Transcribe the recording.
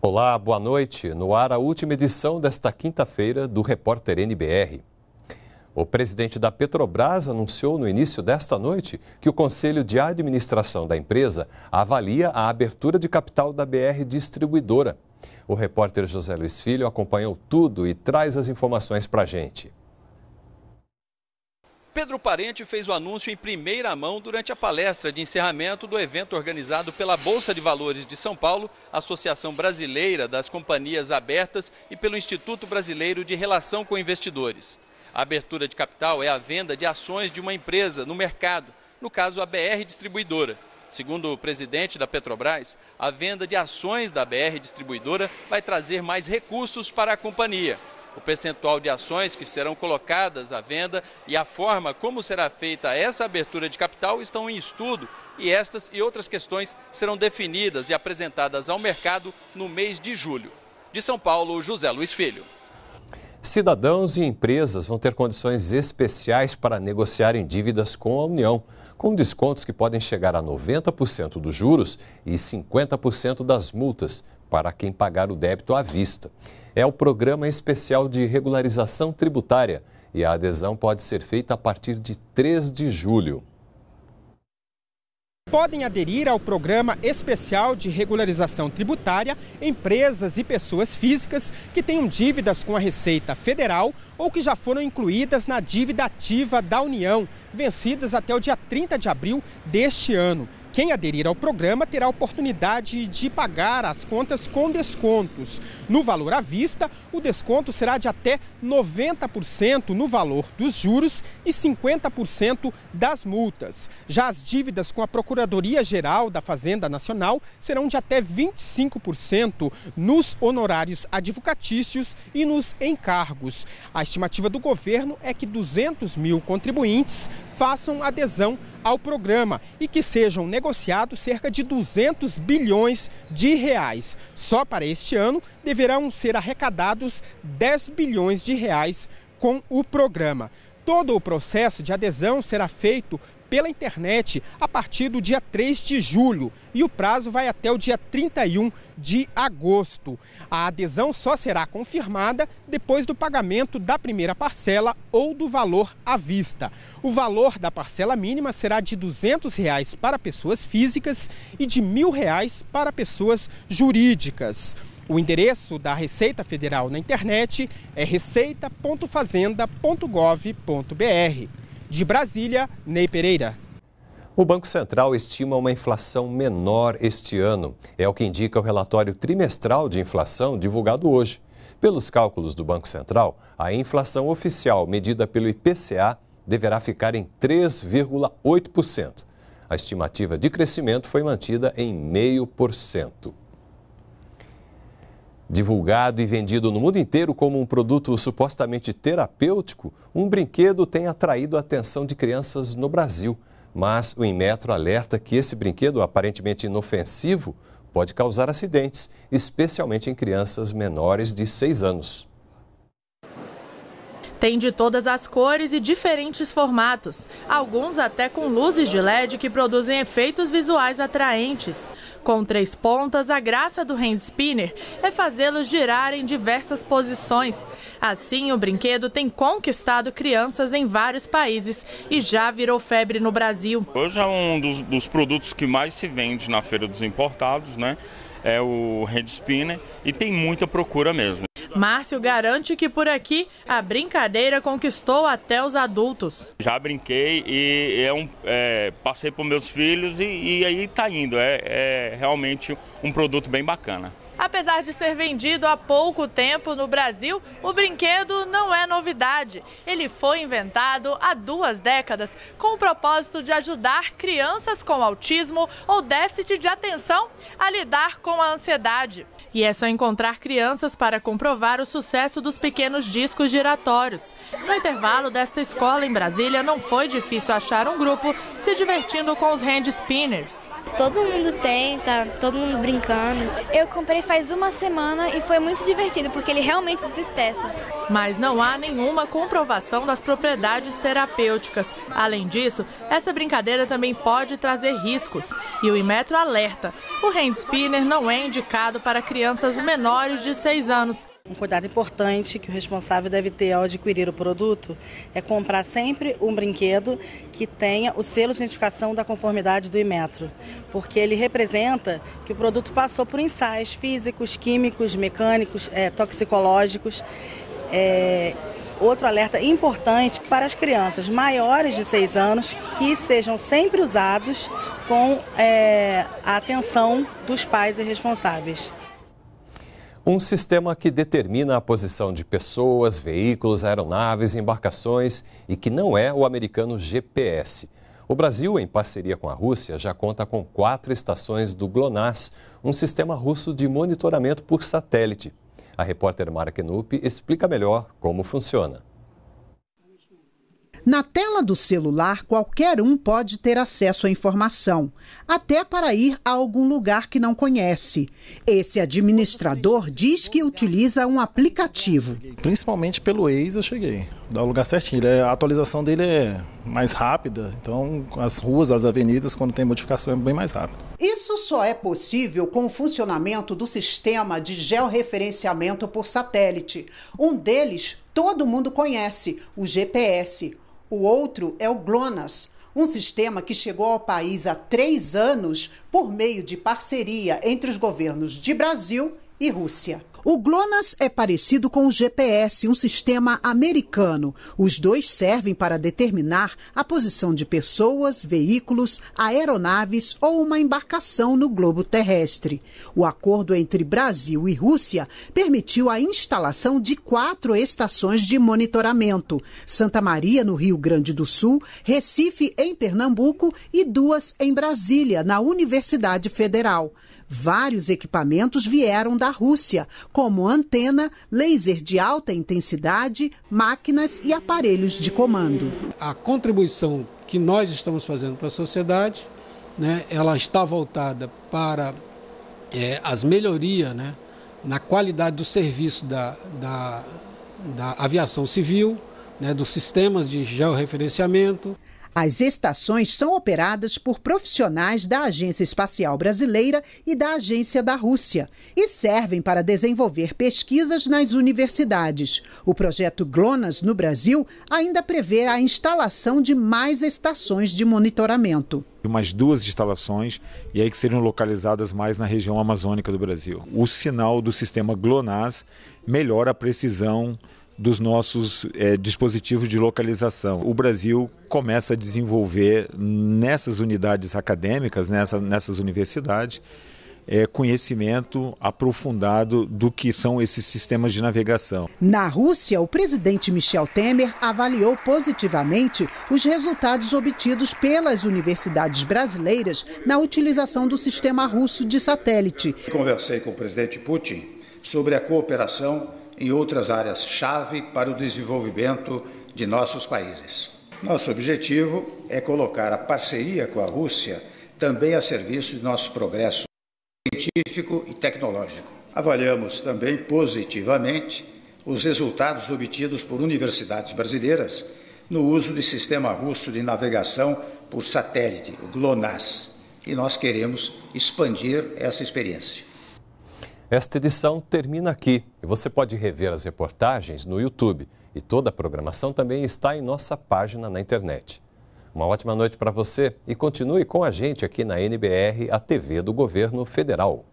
Olá, boa noite. No ar, a última edição desta quinta-feira do Repórter NBR. O presidente da Petrobras anunciou no início desta noite que o Conselho de Administração da empresa avalia a abertura de capital da BR Distribuidora. O repórter José Luiz Filho acompanhou tudo e traz as informações para a gente. Pedro Parente fez o anúncio em primeira mão durante a palestra de encerramento do evento organizado pela Bolsa de Valores de São Paulo, Associação Brasileira das Companhias Abertas e pelo Instituto Brasileiro de Relação com Investidores. A abertura de capital é a venda de ações de uma empresa no mercado, no caso a BR Distribuidora. Segundo o presidente da Petrobras, a venda de ações da BR Distribuidora vai trazer mais recursos para a companhia o percentual de ações que serão colocadas à venda e a forma como será feita essa abertura de capital estão em estudo e estas e outras questões serão definidas e apresentadas ao mercado no mês de julho. De São Paulo, José Luiz Filho. Cidadãos e empresas vão ter condições especiais para negociarem dívidas com a União, com descontos que podem chegar a 90% dos juros e 50% das multas para quem pagar o débito à vista é o Programa Especial de Regularização Tributária e a adesão pode ser feita a partir de 3 de julho. Podem aderir ao Programa Especial de Regularização Tributária empresas e pessoas físicas que tenham dívidas com a Receita Federal ou que já foram incluídas na dívida ativa da União, vencidas até o dia 30 de abril deste ano. Quem aderir ao programa terá a oportunidade de pagar as contas com descontos. No valor à vista, o desconto será de até 90% no valor dos juros e 50% das multas. Já as dívidas com a Procuradoria-Geral da Fazenda Nacional serão de até 25% nos honorários advocatícios e nos encargos. A estimativa do governo é que 200 mil contribuintes façam adesão ao programa e que sejam negociados cerca de 200 bilhões de reais. Só para este ano deverão ser arrecadados 10 bilhões de reais com o programa. Todo o processo de adesão será feito pela internet a partir do dia 3 de julho e o prazo vai até o dia 31 de agosto. A adesão só será confirmada depois do pagamento da primeira parcela ou do valor à vista. O valor da parcela mínima será de 200 reais para pessoas físicas e de R$ 1.000 para pessoas jurídicas. O endereço da Receita Federal na internet é receita.fazenda.gov.br. De Brasília, Ney Pereira. O Banco Central estima uma inflação menor este ano. É o que indica o relatório trimestral de inflação divulgado hoje. Pelos cálculos do Banco Central, a inflação oficial medida pelo IPCA deverá ficar em 3,8%. A estimativa de crescimento foi mantida em 0,5%. Divulgado e vendido no mundo inteiro como um produto supostamente terapêutico, um brinquedo tem atraído a atenção de crianças no Brasil. Mas o Inmetro alerta que esse brinquedo, aparentemente inofensivo, pode causar acidentes, especialmente em crianças menores de 6 anos. Tem de todas as cores e diferentes formatos, alguns até com luzes de LED que produzem efeitos visuais atraentes. Com três pontas, a graça do hand spinner é fazê-los girar em diversas posições. Assim, o brinquedo tem conquistado crianças em vários países e já virou febre no Brasil. Hoje é um dos, dos produtos que mais se vende na feira dos importados, né? É o hand spinner e tem muita procura mesmo. Márcio garante que por aqui a brincadeira conquistou até os adultos. Já brinquei e é um, é, passei para meus filhos e, e aí está indo. É, é realmente um produto bem bacana. Apesar de ser vendido há pouco tempo no Brasil, o brinquedo não é novidade. Ele foi inventado há duas décadas com o propósito de ajudar crianças com autismo ou déficit de atenção a lidar com a ansiedade. E é só encontrar crianças para comprovar o sucesso dos pequenos discos giratórios. No intervalo desta escola em Brasília, não foi difícil achar um grupo se divertindo com os hand spinners. Todo mundo tem, tá todo mundo brincando. Eu comprei faz uma semana e foi muito divertido, porque ele realmente desestressa. Mas não há nenhuma comprovação das propriedades terapêuticas. Além disso, essa brincadeira também pode trazer riscos. E o Inmetro alerta: o hand spinner não é indicado para crianças menores de 6 anos. Um cuidado importante que o responsável deve ter ao adquirir o produto é comprar sempre um brinquedo que tenha o selo de identificação da conformidade do Imetro, porque ele representa que o produto passou por ensaios físicos, químicos, mecânicos, é, toxicológicos. É, outro alerta importante para as crianças maiores de 6 anos que sejam sempre usados com é, a atenção dos pais e responsáveis. Um sistema que determina a posição de pessoas, veículos, aeronaves, embarcações e que não é o americano GPS. O Brasil, em parceria com a Rússia, já conta com quatro estações do GLONASS, um sistema russo de monitoramento por satélite. A repórter Mara Kenup explica melhor como funciona. Na tela do celular, qualquer um pode ter acesso à informação, até para ir a algum lugar que não conhece. Esse administrador diz que utiliza um aplicativo. Principalmente pelo Waze eu cheguei, dá o lugar certinho. A atualização dele é mais rápida, então as ruas, as avenidas, quando tem modificação, é bem mais rápido. Isso só é possível com o funcionamento do sistema de georreferenciamento por satélite. Um deles todo mundo conhece, o GPS. O outro é o GLONASS, um sistema que chegou ao país há três anos por meio de parceria entre os governos de Brasil e Rússia. O GLONASS é parecido com o GPS, um sistema americano. Os dois servem para determinar a posição de pessoas, veículos, aeronaves ou uma embarcação no globo terrestre. O acordo entre Brasil e Rússia permitiu a instalação de quatro estações de monitoramento: Santa Maria, no Rio Grande do Sul, Recife, em Pernambuco e duas em Brasília, na Universidade Federal. Vários equipamentos vieram da Rússia, como antena, laser de alta intensidade, máquinas e aparelhos de comando. A contribuição que nós estamos fazendo para a sociedade, né, ela está voltada para é, as melhorias né, na qualidade do serviço da, da, da aviação civil, né, dos sistemas de georreferenciamento. As estações são operadas por profissionais da Agência Espacial Brasileira e da Agência da Rússia e servem para desenvolver pesquisas nas universidades. O projeto GLONASS no Brasil ainda prevê a instalação de mais estações de monitoramento mais duas instalações e aí que seriam localizadas mais na região amazônica do Brasil. O sinal do sistema GLONASS melhora a precisão dos nossos é, dispositivos de localização. O Brasil começa a desenvolver nessas unidades acadêmicas, nessa, nessas universidades, é, conhecimento aprofundado do que são esses sistemas de navegação. Na Rússia, o presidente Michel Temer avaliou positivamente os resultados obtidos pelas universidades brasileiras na utilização do sistema russo de satélite. Conversei com o presidente Putin sobre a cooperação em outras áreas-chave para o desenvolvimento de nossos países. Nosso objetivo é colocar a parceria com a Rússia também a serviço de nosso progresso científico e tecnológico. Avaliamos também positivamente os resultados obtidos por universidades brasileiras no uso do sistema russo de navegação por satélite, o GLONASS, e nós queremos expandir essa experiência. Esta edição termina aqui e você pode rever as reportagens no YouTube. E toda a programação também está em nossa página na internet. Uma ótima noite para você e continue com a gente aqui na NBR, a TV do Governo Federal.